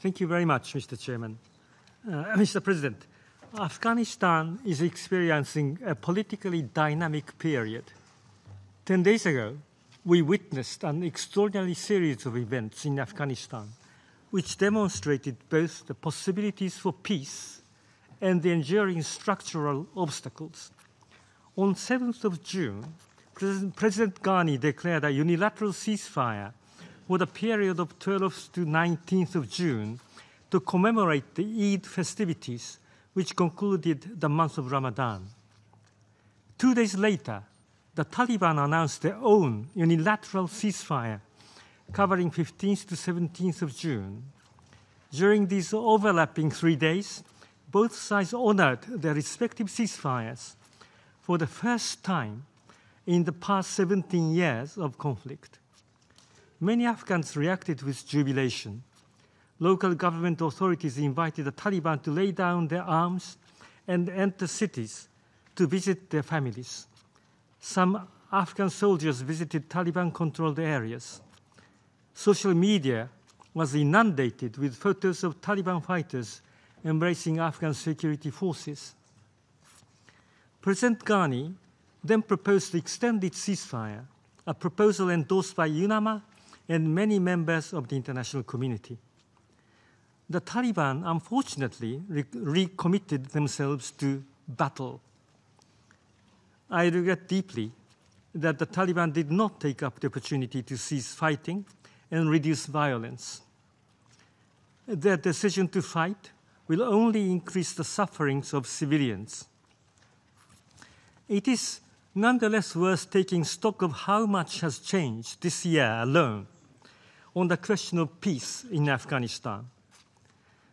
Thank you very much, Mr. Chairman. Uh, Mr. President, Afghanistan is experiencing a politically dynamic period. Ten days ago, we witnessed an extraordinary series of events in Afghanistan which demonstrated both the possibilities for peace and the enduring structural obstacles. On 7th of June, President, President Ghani declared a unilateral ceasefire for the period of 12th to 19th of June to commemorate the Eid festivities, which concluded the month of Ramadan. Two days later, the Taliban announced their own unilateral ceasefire covering 15th to 17th of June. During these overlapping three days, both sides honored their respective ceasefires for the first time in the past 17 years of conflict. Many Afghans reacted with jubilation. Local government authorities invited the Taliban to lay down their arms and enter cities to visit their families. Some Afghan soldiers visited Taliban controlled areas social media was inundated with photos of Taliban fighters embracing Afghan security forces. President Ghani then proposed to extend its ceasefire, a proposal endorsed by UNAMA and many members of the international community. The Taliban, unfortunately, re- recommitted themselves to battle. I regret deeply that the Taliban did not take up the opportunity to cease fighting and reduce violence. Their decision to fight will only increase the sufferings of civilians. It is nonetheless worth taking stock of how much has changed this year alone on the question of peace in Afghanistan.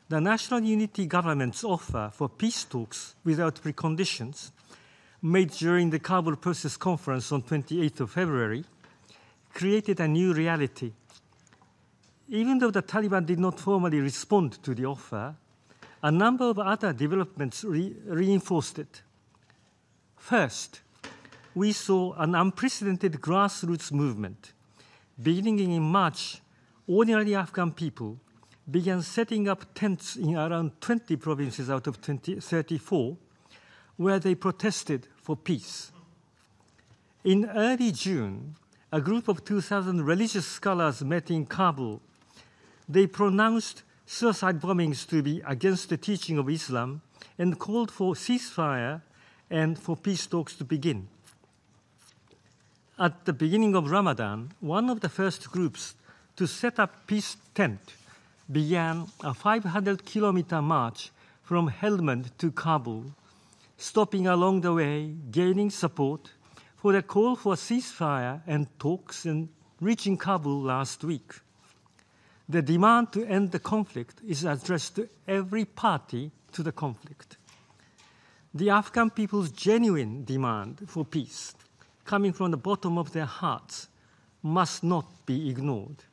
The National Unity Government's offer for peace talks without preconditions, made during the Kabul Process Conference on 28th of February, created a new reality even though the Taliban did not formally respond to the offer, a number of other developments re- reinforced it. First, we saw an unprecedented grassroots movement. Beginning in March, ordinary Afghan people began setting up tents in around 20 provinces out of 20, 34 where they protested for peace. In early June, a group of 2,000 religious scholars met in Kabul they pronounced suicide bombings to be against the teaching of Islam and called for ceasefire and for peace talks to begin. At the beginning of Ramadan, one of the first groups to set up peace tent began a 500 kilometer march from Helmand to Kabul, stopping along the way, gaining support for the call for ceasefire and talks and reaching Kabul last week. The demand to end the conflict is addressed to every party to the conflict. The Afghan people's genuine demand for peace, coming from the bottom of their hearts, must not be ignored.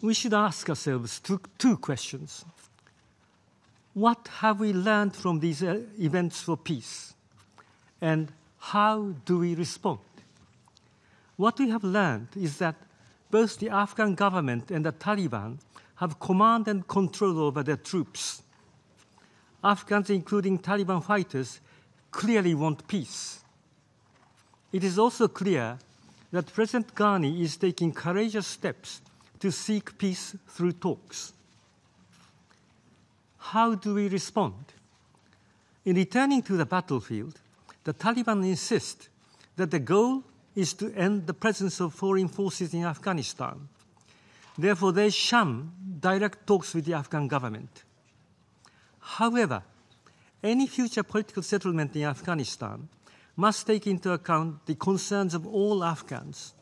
We should ask ourselves two, two questions. What have we learned from these uh, events for peace? And how do we respond? What we have learned is that both the Afghan government and the Taliban have command and control over their troops. Afghans, including Taliban fighters, clearly want peace. It is also clear that President Ghani is taking courageous steps to seek peace through talks. How do we respond? In returning to the battlefield, the Taliban insist that the goal is to end the presence of foreign forces in Afghanistan. Therefore, they shun direct talks with the Afghan government. However, any future political settlement in Afghanistan must take into account the concerns of all Afghans.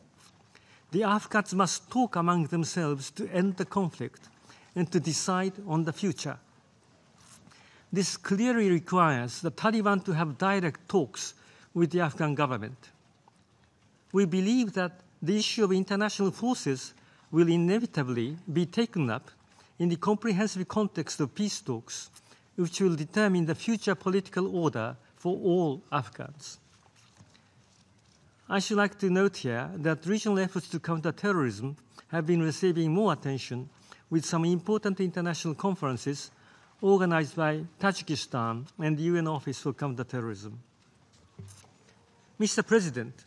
The Afghans must talk among themselves to end the conflict and to decide on the future. This clearly requires the Taliban to have direct talks with the Afghan government we believe that the issue of international forces will inevitably be taken up in the comprehensive context of peace talks, which will determine the future political order for all Afghans. I should like to note here that regional efforts to counter terrorism have been receiving more attention with some important international conferences organized by Tajikistan and the UN Office for Counterterrorism. Mr. President,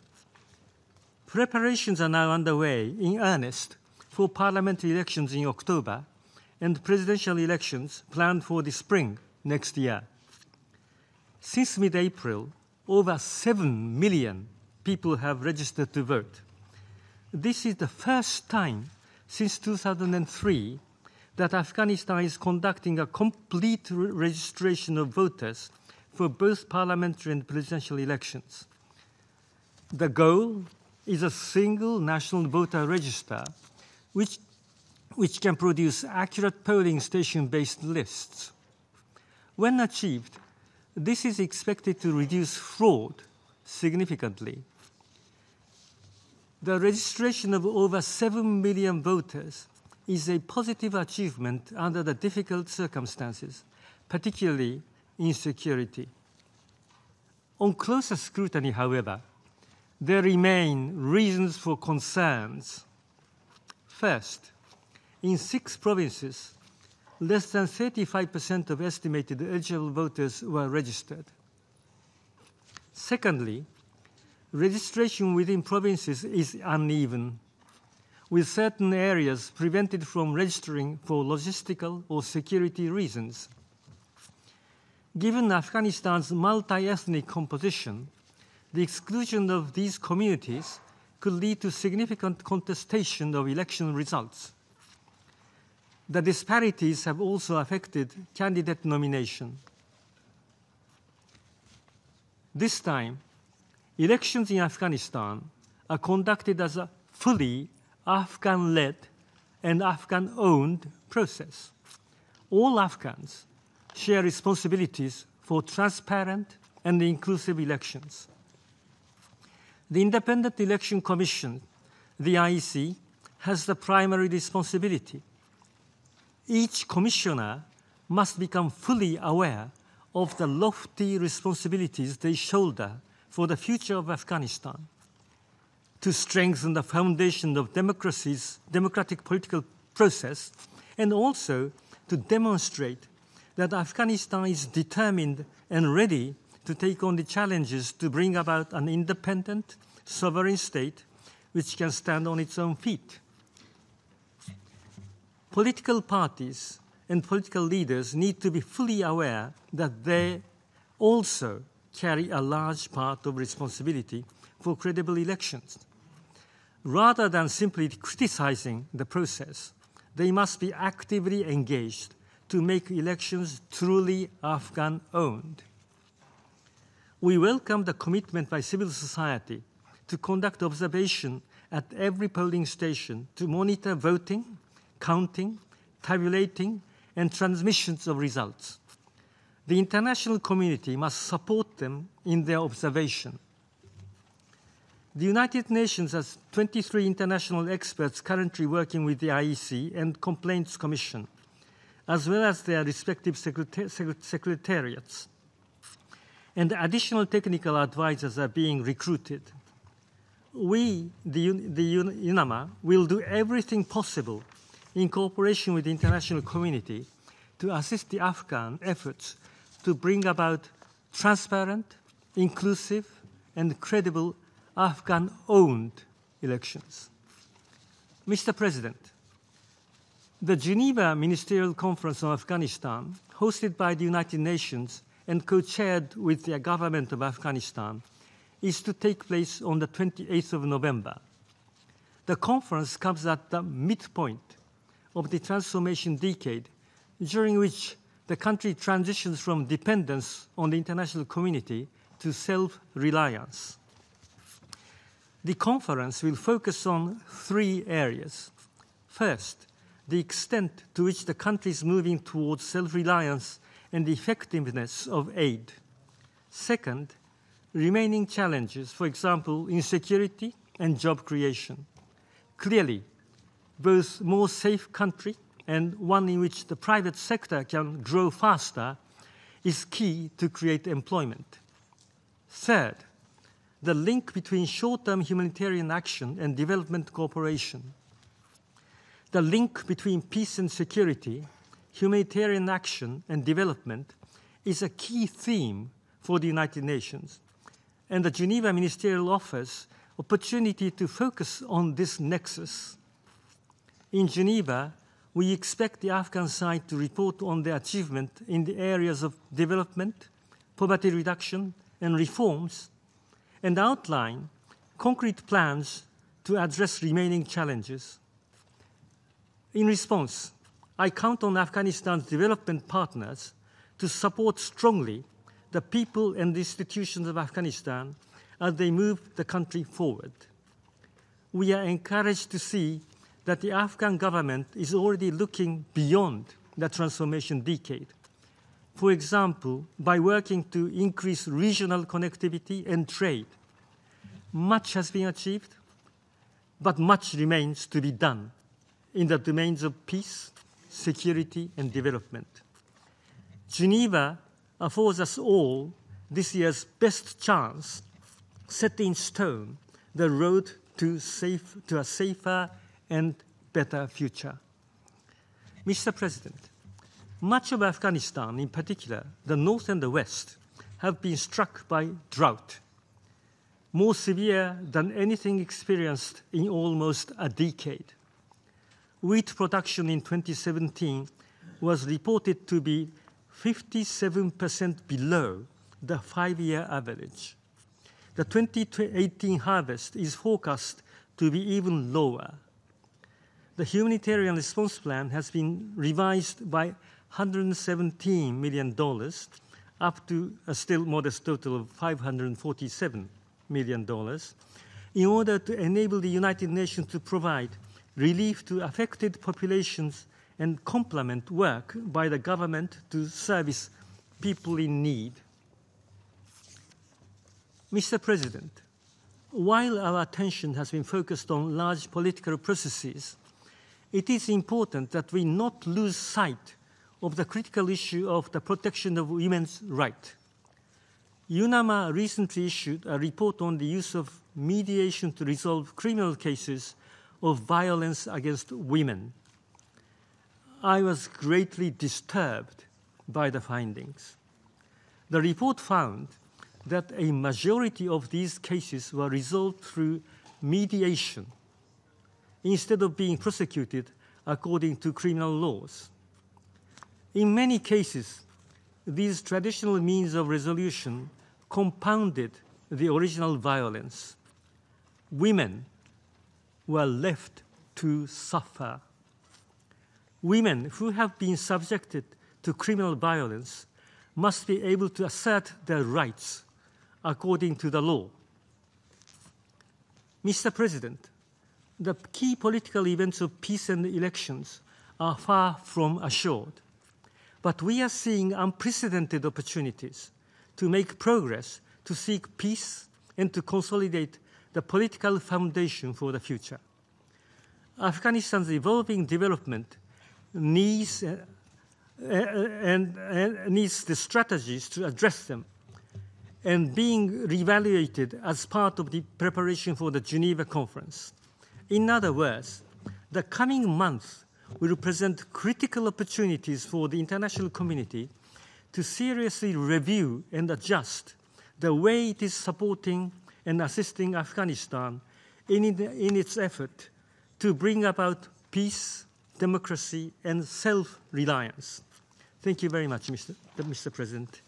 preparations are now underway in earnest for parliamentary elections in October and presidential elections planned for the spring next year. Since mid April, over 7 million people have registered to vote. This is the first time since 2003 that Afghanistan is conducting a complete re registration of voters for both parliamentary and presidential elections. The goal is a single national voter register which, which can produce accurate polling station based lists. When achieved, this is expected to reduce fraud significantly. The registration of over 7 million voters is a positive achievement under the difficult circumstances, particularly insecurity. On closer scrutiny, however, there remain reasons for concerns. First, in six provinces, less than 35% of estimated eligible voters were registered. Secondly, registration within provinces is uneven, with certain areas prevented from registering for logistical or security reasons. Given Afghanistan's multi ethnic composition, the exclusion of these communities could lead to significant contestation of election results. The disparities have also affected candidate nomination. This time, elections in Afghanistan are conducted as a fully Afghan led and Afghan owned process. All Afghans share responsibilities for transparent and inclusive elections. The Independent Election Commission, the IEC, has the primary responsibility. Each commissioner must become fully aware of the lofty responsibilities they shoulder for the future of Afghanistan to strengthen the foundation of democracy's democratic political process and also to demonstrate that Afghanistan is determined and ready to take on the challenges to bring about an independent, sovereign state which can stand on its own feet. Political parties and political leaders need to be fully aware that they also carry a large part of responsibility for credible elections. Rather than simply criticizing the process, they must be actively engaged to make elections truly Afghan owned. We welcome the commitment by civil society to conduct observation at every polling station to monitor voting, counting, tabulating, and transmissions of results. The international community must support them in their observation. The United Nations has 23 international experts currently working with the IEC and Complaints Commission, as well as their respective secretariats and additional technical advisors are being recruited. We, the, the UNAMA, will do everything possible in cooperation with the international community to assist the Afghan efforts to bring about transparent, inclusive, and credible Afghan owned elections. Mr. President, the Geneva Ministerial Conference on Afghanistan, hosted by the United Nations, and co-chaired with the government of Afghanistan is to take place on the 28th of November. The conference comes at the midpoint of the transformation decade during which the country transitions from dependence on the international community to self-reliance. The conference will focus on three areas. First, the extent to which the country is moving towards self-reliance and the effectiveness of aid. Second, remaining challenges, for example, insecurity and job creation. Clearly, both more safe country and one in which the private sector can grow faster is key to create employment. Third, the link between short-term humanitarian action and development cooperation. the link between peace and security, humanitarian action and development is a key theme for the United Nations. And the Geneva Ministerial offers opportunity to focus on this nexus. In Geneva, we expect the Afghan side to report on their achievement in the areas of development, poverty reduction, and reforms, and outline concrete plans to address remaining challenges. In response, I count on Afghanistan's development partners to support strongly the people and the institutions of Afghanistan as they move the country forward. We are encouraged to see that the Afghan government is already looking beyond the transformation decade. For example, by working to increase regional connectivity and trade. Much has been achieved, but much remains to be done in the domains of peace, security, and development. Geneva affords us all this year's best chance, set in stone the road to, safe, to a safer and better future. Mr. President, much of Afghanistan, in particular the north and the west, have been struck by drought, more severe than anything experienced in almost a decade. Wheat production in 2017 was reported to be 57% below the five year average. The 2018 harvest is forecast to be even lower. The humanitarian response plan has been revised by $117 million, up to a still modest total of $547 million, in order to enable the United Nations to provide relief to affected populations and complement work by the government to service people in need. Mr. President, while our attention has been focused on large political processes, it is important that we not lose sight of the critical issue of the protection of women's rights. UNAMA recently issued a report on the use of mediation to resolve criminal cases of violence against women. I was greatly disturbed by the findings. The report found that a majority of these cases were resolved through mediation instead of being prosecuted according to criminal laws. In many cases, these traditional means of resolution compounded the original violence. Women were left to suffer. Women who have been subjected to criminal violence must be able to assert their rights according to the law. Mr. President, the key political events of peace and elections are far from assured. But we are seeing unprecedented opportunities to make progress, to seek peace, and to consolidate the political foundation for the future. Afghanistan's evolving development needs, uh, uh, and, needs the strategies to address them and being reevaluated as part of the preparation for the Geneva conference. In other words, the coming months will present critical opportunities for the international community to seriously review and adjust the way it is supporting and assisting Afghanistan in, in its effort to bring about peace, democracy, and self reliance. Thank you very much, Mr. Mr. President.